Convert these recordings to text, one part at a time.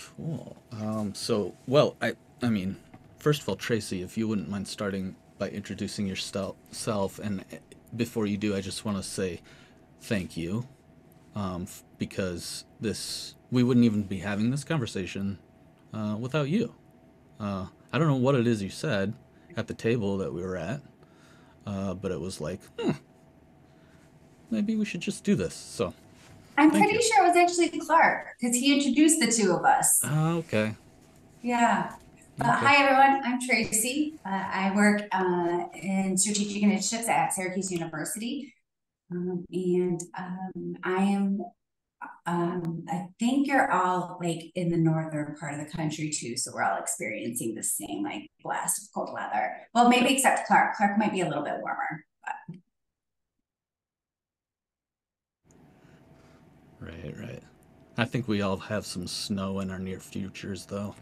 Cool. Um, so, well, I, I mean, first of all, Tracy, if you wouldn't mind starting by introducing yourself, and eh, before you do, I just want to say thank you, um, because this we wouldn't even be having this conversation uh, without you. Uh, I don't know what it is you said at the table that we were at, uh, but it was like, hmm, maybe we should just do this. So, I'm thank pretty you. sure it was actually Clark because he introduced the two of us. Ah, okay, Yeah. Uh, hi, everyone. I'm Tracy. Uh, I work uh, in strategic initiatives at Syracuse University. Um, and um, I am, um, I think you're all like in the northern part of the country too. So we're all experiencing the same like blast of cold weather. Well, maybe except Clark. Clark might be a little bit warmer. Right, right. I think we all have some snow in our near futures, though.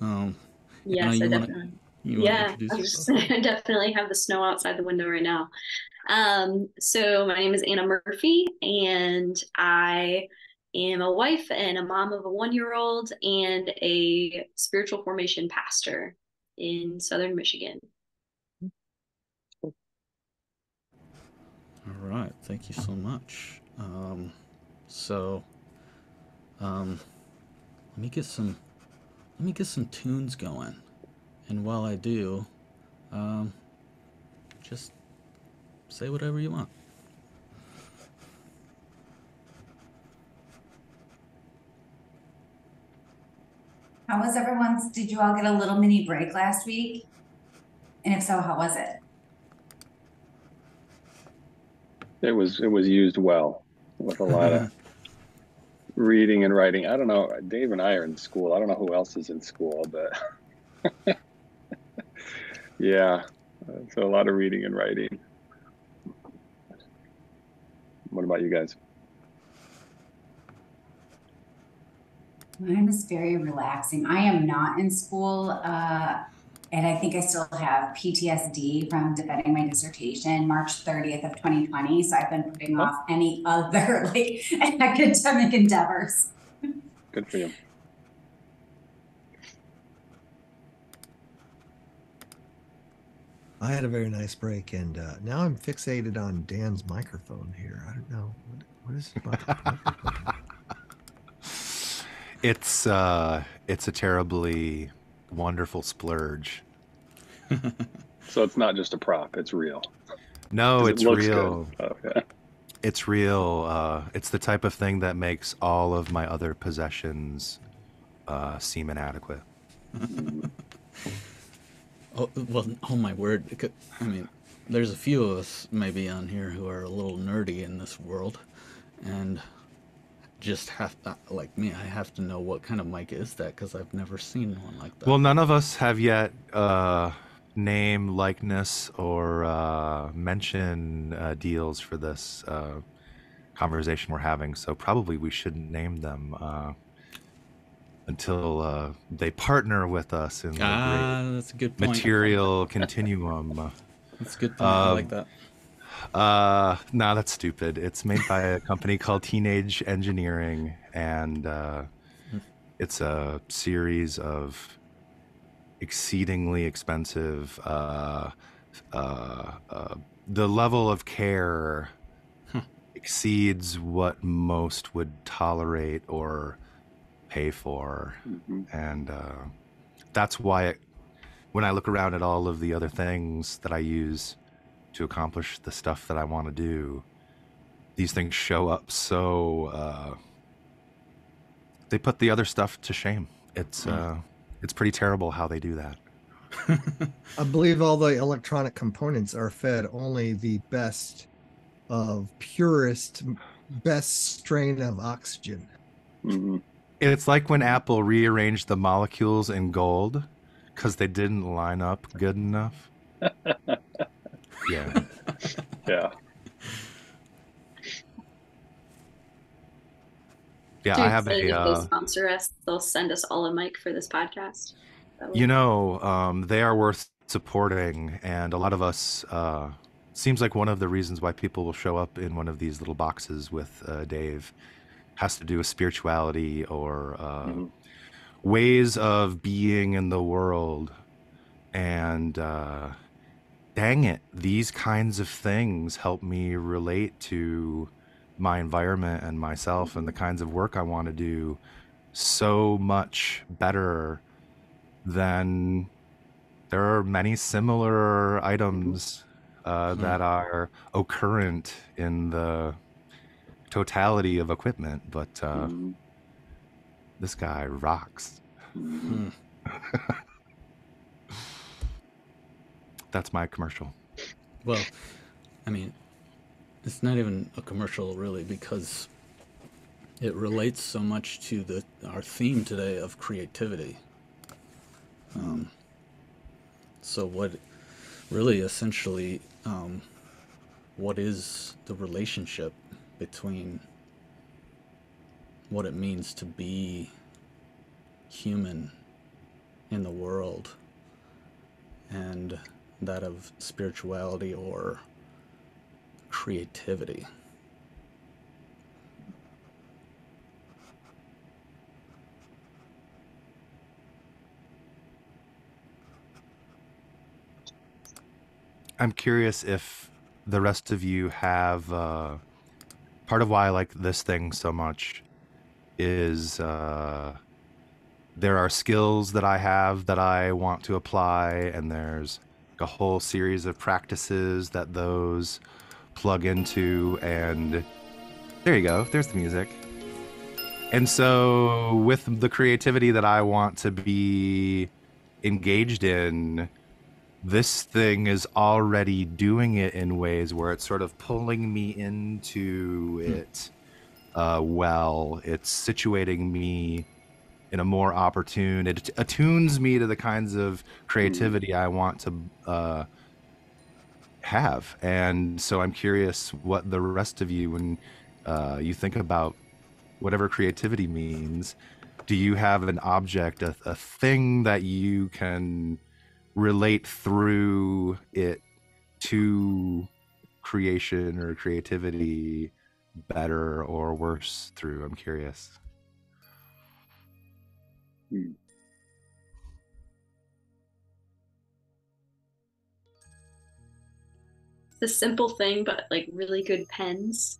Um, Yes, I you definitely. you want to Yeah, introduce I? I definitely have the snow outside the window right now. Um, so my name is Anna Murphy, and I am a wife and a mom of a one-year-old and a spiritual formation pastor in Southern Michigan. All right, thank you so much. Um, so, um, let me get some let me get some tunes going, and while I do, um, just say whatever you want. How was everyone's? Did you all get a little mini break last week? And if so, how was it? It was it was used well with a lot of reading and writing. I don't know. Dave and I are in school. I don't know who else is in school, but yeah, so a lot of reading and writing. What about you guys? Mine is very relaxing. I am not in school, uh, and I think I still have PTSD from defending my dissertation March 30th of 2020. So I've been putting Oh, off any other like academic endeavors. good for you. I had a very nice break, and uh, now I'm fixated on Dan's microphone here. I don't know what, what is it about. It's uh, it's a terribly wonderful splurge. So it's not just a prop; it's real No, because it it's real. good. Oh, yeah. It's real. Uh, it's the type of thing that makes all of my other possessions uh, seem inadequate. Oh, well, oh my word. I mean, there's a few of us maybe on here who are a little nerdy in this world, and just have uh, like me, I have to know what kind of mic is that because I've never seen one like that. Well, none of us have yet uh, name, likeness, or uh, mention uh, deals for this uh, conversation we're having. So probably we shouldn't name them uh, until uh, they partner with us in the ah, that's a good point. material continuum. That's a good point. I like Um, that. Uh, no, that's stupid. It's made by a company called Teenage Engineering, and uh, it's a series of exceedingly expensive. Uh, uh, uh, the level of care exceeds what most would tolerate or pay for, Mhm. and uh, that's why it, when I look around at all of the other things that I use to accomplish the stuff that I want to do, these things show up so uh, they put the other stuff to shame. It's uh, it's pretty terrible how they do that. I believe all the electronic components are fed only the best of purest, best strain of oxygen. Mhm. It's like when Apple rearranged the molecules in gold because they didn't line up good enough. yeah. Yeah. Yeah, Do I have say a. that Uh, they sponsor us, they'll send us all a mic for this podcast. You know, um, they are worth supporting, and a lot of us. Uh, seems like one of the reasons why people will show up in one of these little boxes with uh, Dave has to do with spirituality or uh, Mhm. ways of being in the world and uh, dang it these kinds of things help me relate to my environment and myself and the kinds of work i want to do so much better than there are many similar items uh, that are occurrent in the totality of equipment but uh, Mhm. this guy rocks Hmm. that's my commercial Well, I mean, it's not even a commercial really because it relates so much to the our theme today of creativity. Um, so what really essentially um, what is the relationship between what it means to be human in the world and that of spirituality or creativity. I'm curious if the rest of you have uh, part of why I like this thing so much is uh, there are skills that I have that I want to apply, and there's a whole series of practices that those plug into, and there you go. There's the music. And so, with the creativity that I want to be engaged in, this thing is already doing it in ways where it's sort of pulling me into it uh, well. It's situating me in a more opportune. It attunes me to the kinds of creativity I want to uh, have, and so I'm curious what the rest of you, when uh, you think about whatever creativity means, do you have an object, a, a thing that you can relate through it to creation or creativity better or worse through? I'm curious Hmm. the simple thing, but like really good pens,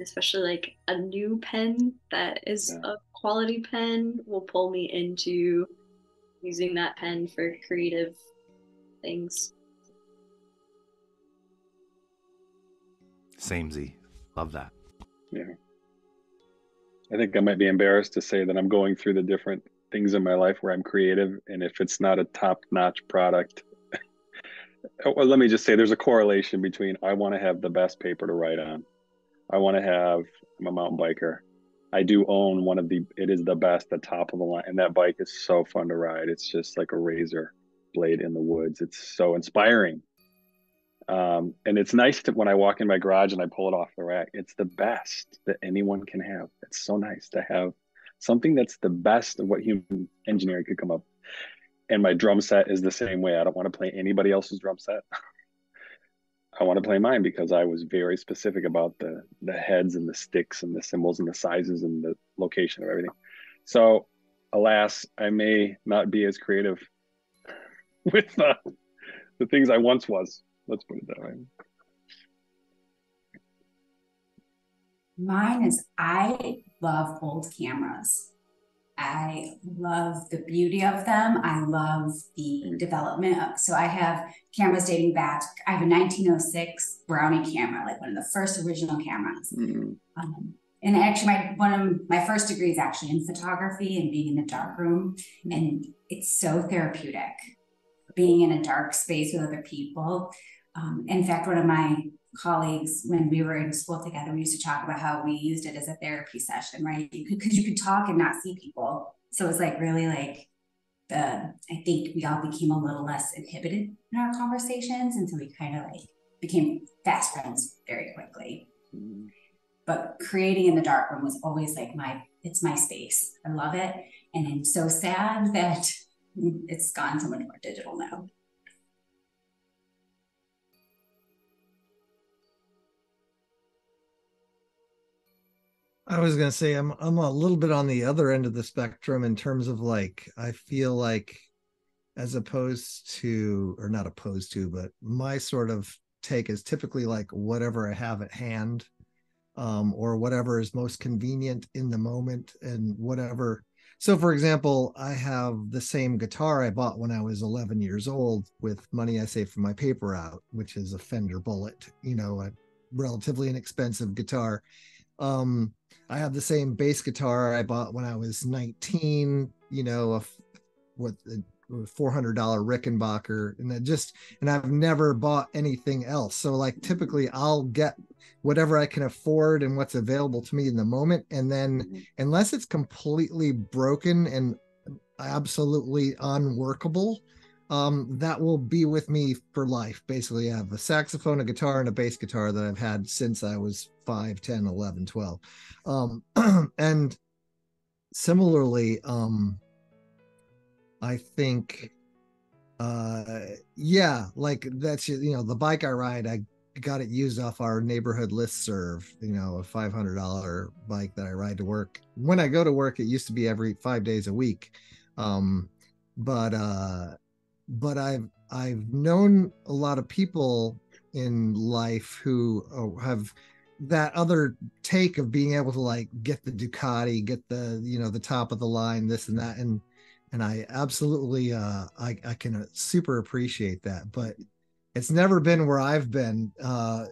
especially like a new pen that is Yeah. a quality pen will pull me into using that pen for creative things. samey love that Yeah. I think I might be embarrassed to say that I'm going through the different things in my life where I'm creative, and if it's not a top-notch product, well, let me just say there's a correlation between I want to have the best paper to write on. I want to have. I'm a mountain biker. I do own one of the. It is the best, the top of the line, and that bike is so fun to ride. It's just like a razor blade in the woods. It's so inspiring. Um, and it's nice to when I walk in my garage and I pull it off the rack. It's the best that anyone can have. It's so nice to have something that's the best of what human engineering could come up. And my drum set is the same way. I don't want to play anybody else's drum set. I want to play mine because I was very specific about the the heads and the sticks and the cymbals and the sizes and the location of everything. So, alas, I may not be as creative with the the things I once was. Let's put it that way. Mine is I love old cameras. I love the beauty of them. I love the development. So I have cameras dating back. I have a 1906 Brownie camera, like one of the first original cameras. Mm, Um, and actually, my one of my first degrees actually in photography and being in a dark room, and it's so therapeutic being in a dark space with other people. Um, in fact, one of my colleagues, when we were in school together, we used to talk about how we used it as a therapy session, right? You could because you could talk and not see people, so it was like really like the. I think we all became a little less inhibited in our conversations, and so we kind of like became fast friends very quickly mm. but creating in the dark room was always like my it's my space i love it and i'm so sad that it's gone so much more digital now I was gonna say I'm I'm a little bit on the other end of the spectrum in terms of like I feel like as opposed to or not opposed to, but my sort of take is typically like whatever I have at hand, um, or whatever is most convenient in the moment and whatever. So for example, I have the same guitar I bought when I was 11 years old with money I saved from my paper out, which is a Fender Bullet, you know, a relatively inexpensive guitar. Um, I have the same bass guitar I bought when I was 19, you know, a, what a $400 Rickenbacker and I just and I've never bought anything else. So like typically I'll get whatever I can afford and what's available to me in the moment and then unless it's completely broken and absolutely unworkable, um, that will be with me for life. Basically, I have a saxophone, a guitar, and a bass guitar that I've had since I was 5, 10, 11, 12. Um, and similarly, um, I think, uh, yeah, like that's, you know, the bike I ride, I got it used off our neighborhood list serve, you know, a $500 bike that I ride to work. When I go to work, it used to be every five days a week. Um, but, uh, but I've I've known a lot of people in life who uh, have that other take of being able to like get the Ducati, get the you know the top of the line, this and that, and and I absolutely uh, I I can uh, super appreciate that, but it's never been where I've been, uh,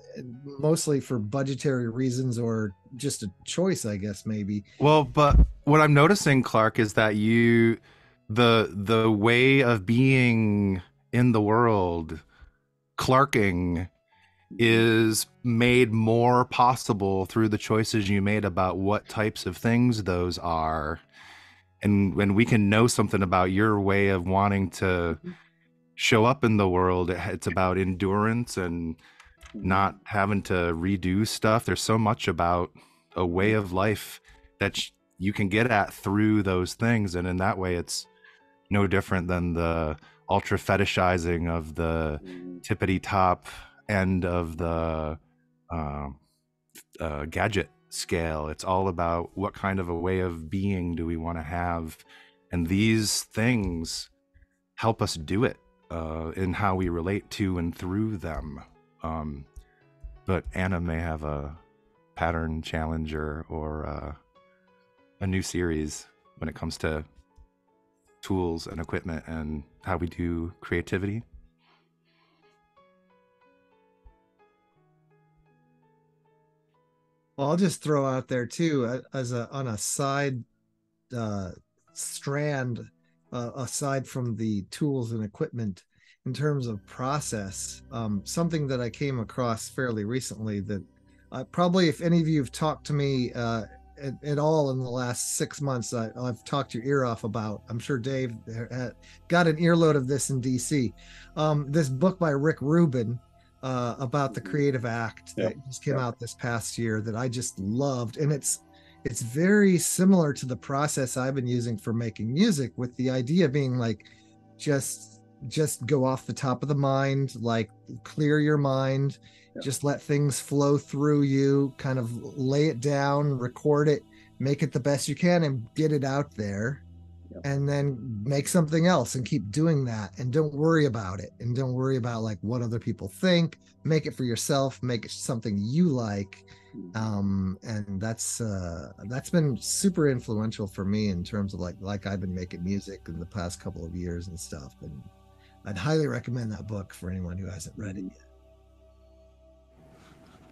mostly for budgetary reasons or just a choice, I guess maybe. Well, but what I'm noticing, Clark, is that you the the way of being in the world clarking is made more possible through the choices you made about what types of things those are. And when we can know something about your way of wanting to mm-hmm. show up in the world. It's about endurance and mm-hmm. not having to redo stuff. There's so much about a way mm-hmm. of life that you can get at through those things. And in that way it's no different than the ultra fetishizing of the tippity top end of the uh, uh, gadget scale. It's all about what kind of a way of being do we want to have, and these things help us do it uh, in how we relate to and through them. Um, but Anna may have a pattern challenger or uh, a new series when it comes to tools and equipment and how we do creativity. Well, I'll just throw out there too, as a on a side uh, strand, uh, aside from the tools and equipment, in terms of process, um, something that I came across fairly recently that uh, probably if any of you have talked to me uh, at, at, all in the last six months I, have talked your ear off about. I'm sure Dave got an earload of this in DC. Um, this book by Rick Rubin uh, about the creative act that just came yep. out this past year that I just loved, and it's it's very similar to the process I've been using for making music, with the idea being like just just go off the top of the mind, like clear your mind just let things flow through you kind of lay it down record it make it the best you can and get it out there. Yep. and then make something else and keep doing that and don't worry about it and don't worry about like what other people think. Make it for yourself make it something you like. Mm-hmm. um and that's uh that's been super influential for me in terms of like like i've been making music in the past couple of years and stuff. And i'd highly recommend that book for anyone who hasn't read it yet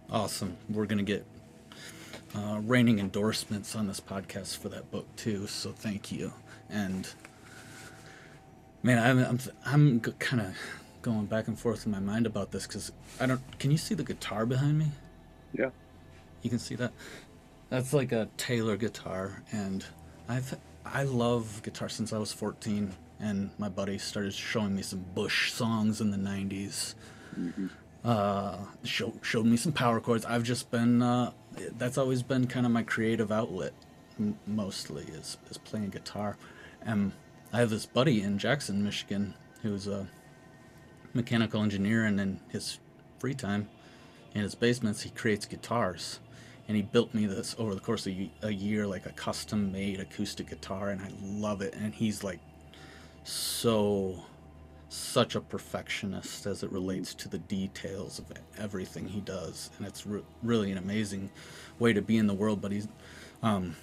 Awesome. We're going to get uh, raining endorsements on this podcast for that book too. So thank you. And man, I'm I'm, I'm kind of going back and forth in my mind about this because I don't. Can you see the guitar behind me? Yeah. You can see that. That's like a Taylor guitar, and I've I love guitar since I was 14, and my buddy started showing me some Bush songs in the 90s. Mm-hmm uh, show, showed me some power chords. I've just been uh, that's always been kind of my creative outlet, m- mostly is is playing guitar. And I have this buddy in Jackson, Michigan, who's a mechanical engineer, and in his free time, in his basements, he creates guitars. and he built me this over the course of a year, like a custom made acoustic guitar, and I love it. And he's like so such a perfectionist as it relates to the details of everything he does, and it's re- really an amazing way to be in the world. But he's, um,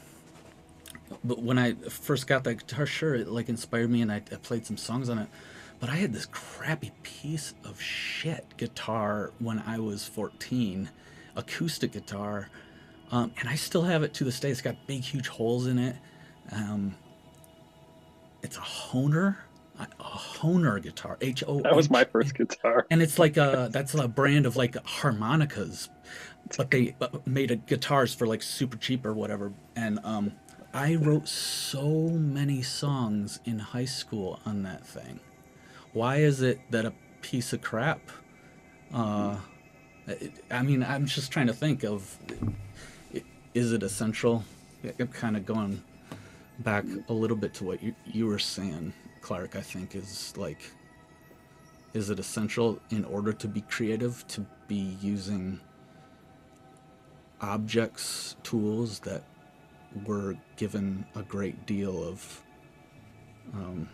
but when I first got that guitar, sure, it like inspired me, and I, I played some songs on it. But I had this crappy piece of shit guitar when I was 14, acoustic guitar, um, and I still have it to this day. It's got big, huge holes in it. Um, it's a Hohner, a Hohner guitar. H O. That was my first guitar. And it's like a that's a brand of like harmonicas, but they made a guitars for like super cheap or whatever. And um, I wrote so many songs in high school on that thing. Why is it that a piece of crap? Uh, I mean, I'm just trying to think of is it essential? I'm kind of going back a little bit to what you, you were saying Clark, I think, is like, is it essential in order to be creative to be using objects, tools that were given a great deal of um,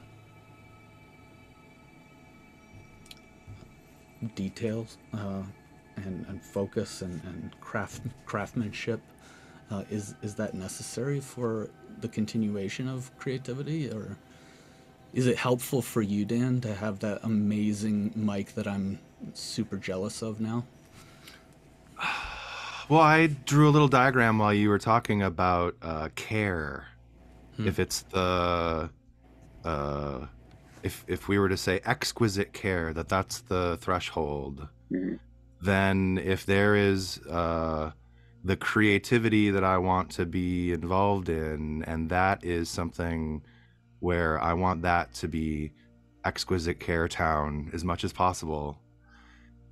details uh, and, and focus and, and craft craftsmanship. Uh, is is that necessary for the continuation of creativity, or is it helpful for you, Dan, to have that amazing mic that I'm super jealous of now? Well, I drew a little diagram while you were talking about uh, care. Hmm. If it's the, uh, if if we were to say exquisite care, that that's the threshold. Mm-hmm. Then, if there is uh, the creativity that I want to be involved in, and that is something where I want that to be exquisite care town as much as possible.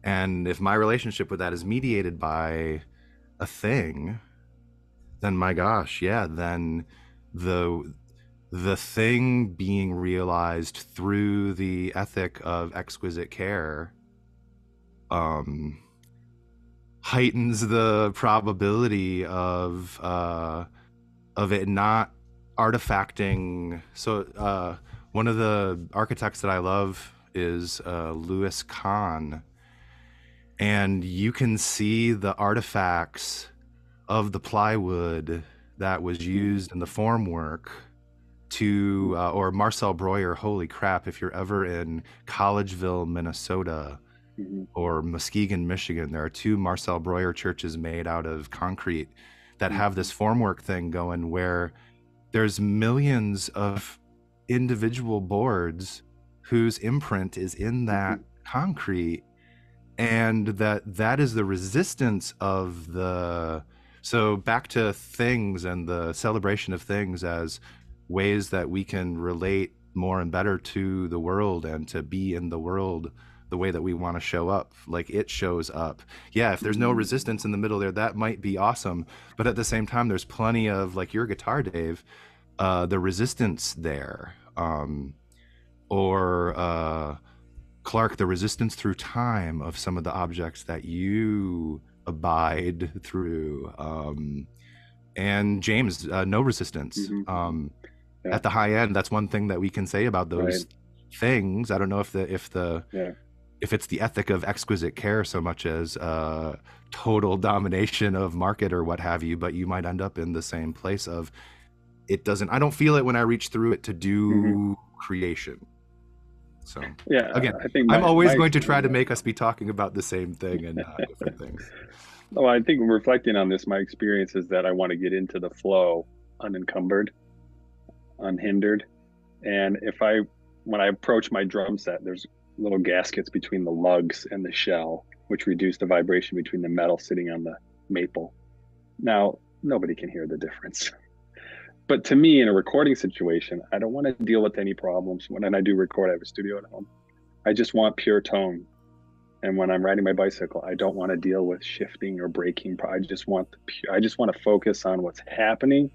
And if my relationship with that is mediated by a thing, then my gosh, yeah, then the the thing being realized through the ethic of exquisite care um heightens the probability of uh of it not artifacting. So uh, one of the architects that I love is uh, Louis Kahn, and you can see the artifacts of the plywood that was used in the formwork to uh, or Marcel Breuer. Holy crap! If you're ever in Collegeville, Minnesota. Mm-hmm. Or Muskegon, Michigan. There are two Marcel Breuer churches made out of concrete that have this formwork thing going where there's millions of individual boards whose imprint is in that mm-hmm. concrete and that that is the resistance of the so back to things and the celebration of things as ways that we can relate more and better to the world and to be in the world the way that we want to show up like it shows up yeah if there's no mm-hmm. resistance in the middle there that might be awesome but at the same time there's plenty of like your guitar dave uh, the resistance there um, or uh, clark the resistance through time of some of the objects that you abide through um, and james uh, no resistance mm-hmm. um, yeah. at the high end that's one thing that we can say about those right. things i don't know if the if the yeah if it's the ethic of exquisite care so much as uh, total domination of market or what have you, but you might end up in the same place of it doesn't. I don't feel it when I reach through it to do mm-hmm. creation. So yeah, again, I think my, I'm always my, going to try to make us be talking about the same thing and not different things. Well, I think reflecting on this, my experience is that I want to get into the flow unencumbered, unhindered, and if I when I approach my drum set, there's little gaskets between the lugs and the shell, which reduce the vibration between the metal sitting on the maple. Now, nobody can hear the difference. But to me, in a recording situation, I don't want to deal with any problems. When I do record, I have a studio at home. I just want pure tone. And when I'm riding my bicycle, I don't want to deal with shifting or braking. I just want the pure, I just want to focus on what's happening.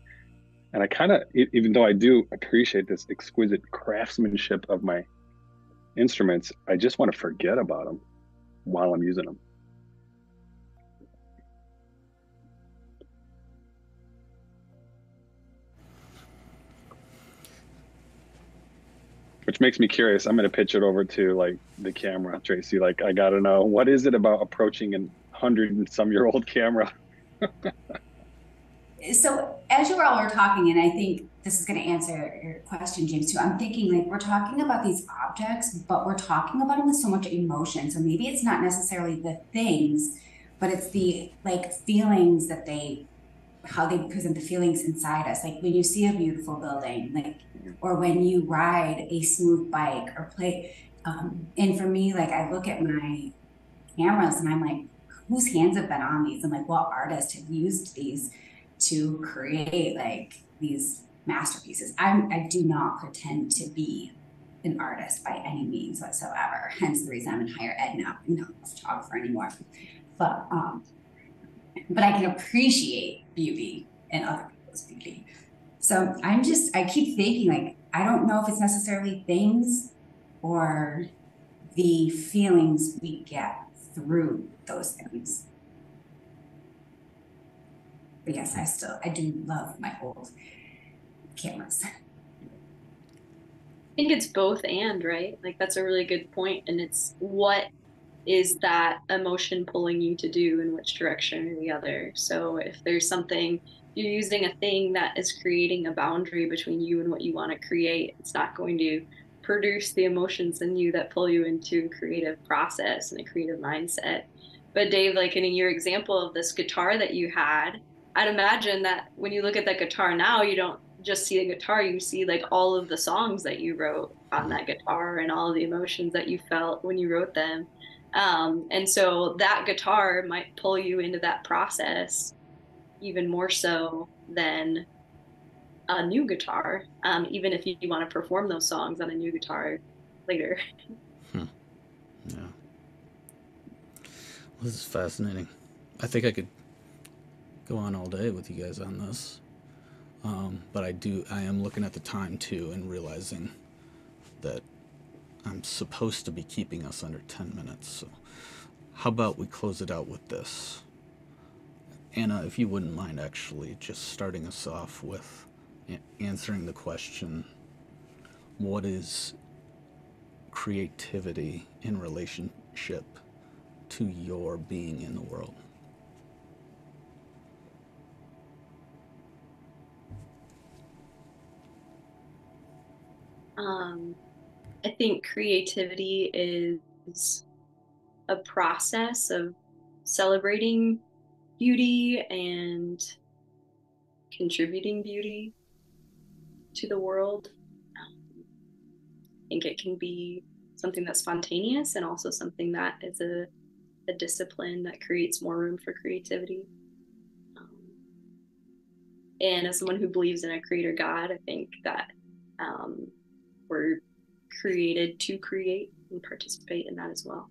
And I kind of, even though I do appreciate this exquisite craftsmanship of my instruments, I just want to forget about them while I'm using them. Which makes me curious. I'm going to pitch it over to like the camera, Tracy. Like, I got to know what is it about approaching a hundred and some year old camera? so as you all were talking, and I think this is going to answer your question, James, too. I'm thinking like we're talking about these objects, but we're talking about them with so much emotion. So maybe it's not necessarily the things, but it's the like feelings that they how they present the feelings inside us. Like when you see a beautiful building, like or when you ride a smooth bike or play. Um, and for me, like I look at my cameras and I'm like, whose hands have been on these? And like what artists have used these to create like these masterpieces. I'm I do not pretend to be an artist by any means whatsoever. Hence the reason I'm in higher ed now. I'm not a photographer anymore. But um but I can appreciate beauty and other people's beauty. So I'm just I keep thinking like I don't know if it's necessarily things or the feelings we get through those things. But yes, I still I do love my old cameras. I think it's both and, right? Like that's a really good point. And it's what is that emotion pulling you to do in which direction or the other? So if there's something you're using a thing that is creating a boundary between you and what you want to create, it's not going to produce the emotions in you that pull you into a creative process and a creative mindset. But Dave, like in your example of this guitar that you had, I'd imagine that when you look at that guitar now, you don't just see the guitar, you see like all of the songs that you wrote on that guitar and all the emotions that you felt when you wrote them. Um, and so that guitar might pull you into that process even more so than a new guitar, um, even if you, you want to perform those songs on a new guitar later. Hmm. Yeah. Well, this is fascinating. I think I could go on all day with you guys on this. Um, but I do, I am looking at the time too and realizing that I'm supposed to be keeping us under 10 minutes. So, how about we close it out with this? Anna, if you wouldn't mind actually just starting us off with answering the question what is creativity in relationship to your being in the world? Um, I think creativity is a process of celebrating beauty and contributing beauty to the world. I think it can be something that's spontaneous and also something that is a, a discipline that creates more room for creativity. Um, and as someone who believes in a creator God, I think that um, we're created to create and participate in that as well.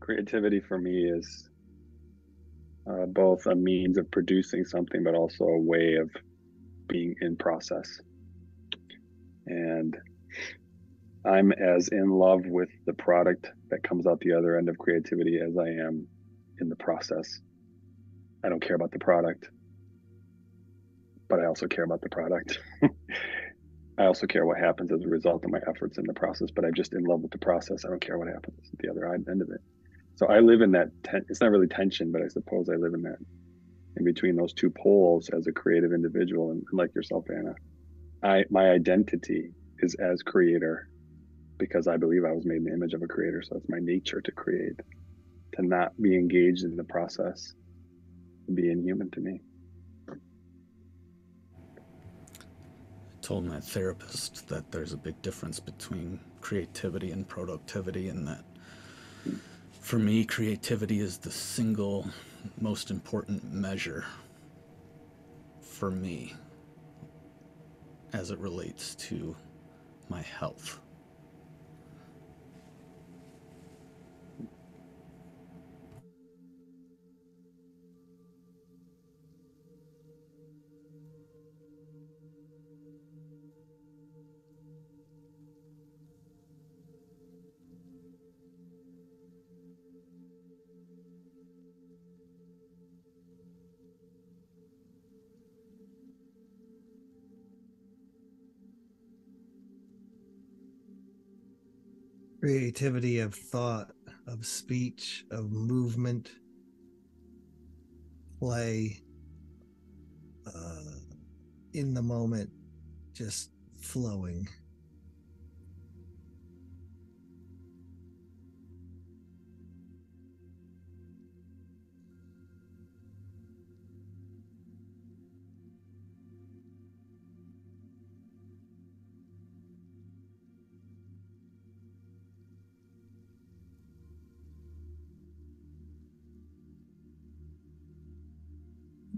Creativity for me is uh, both a means of producing something, but also a way of being in process. And I'm as in love with the product that comes out the other end of creativity as I am in the process. I don't care about the product, but I also care about the product. I also care what happens as a result of my efforts in the process, but I'm just in love with the process. I don't care what happens at the other end of it. So I live in that, ten- it's not really tension, but I suppose I live in that in between those two poles as a creative individual and, like yourself anna. I my identity is as creator because i believe i was made in the image of a creator. So it's my nature to create to not be engaged in the process be inhuman to me. I told my therapist that there's a big difference between creativity and productivity and that hmm. for me creativity is the single most important measure for me as it relates to my health. Creativity of thought, of speech, of movement, play, uh, in the moment, just flowing.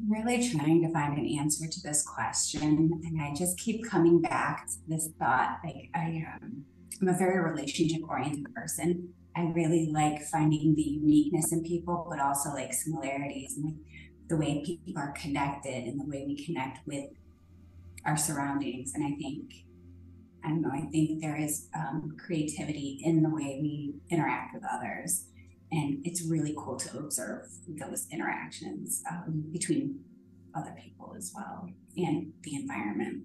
Really trying to find an answer to this question, and I just keep coming back to this thought. Like I, um, I'm a very relationship-oriented person. I really like finding the uniqueness in people, but also like similarities and like the way people are connected and the way we connect with our surroundings. And I think, I don't know, I think there is um, creativity in the way we interact with others and it's really cool to observe those interactions um, between other people as well and the environment.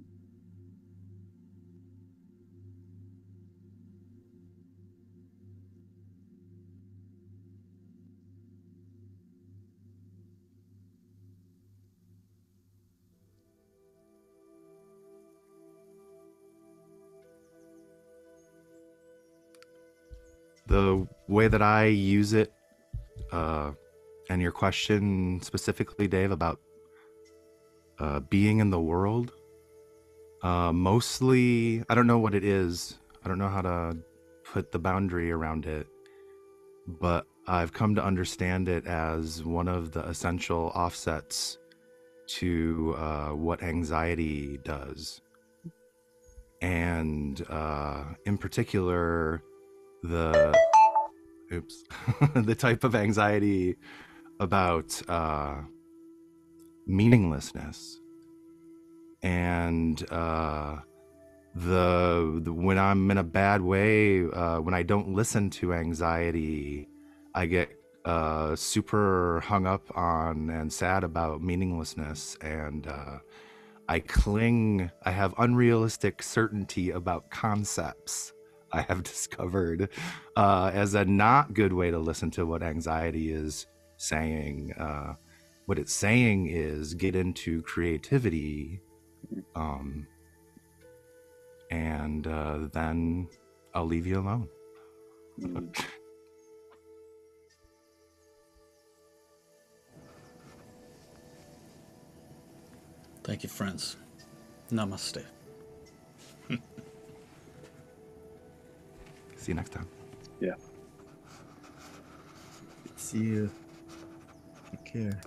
The way that I use it, uh, and your question specifically, Dave, about uh, being in the world, uh, mostly, I don't know what it is. I don't know how to put the boundary around it, but I've come to understand it as one of the essential offsets to uh, what anxiety does. And uh, in particular, the oops the type of anxiety about uh meaninglessness and uh the, the when i'm in a bad way uh when i don't listen to anxiety i get uh super hung up on and sad about meaninglessness and uh i cling i have unrealistic certainty about concepts I have discovered uh, as a not good way to listen to what anxiety is saying. Uh, what it's saying is get into creativity, um, and uh, then I'll leave you alone. Thank you, friends. Namaste. See you next time. Yeah. See you. Take care.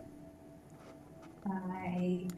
Bye.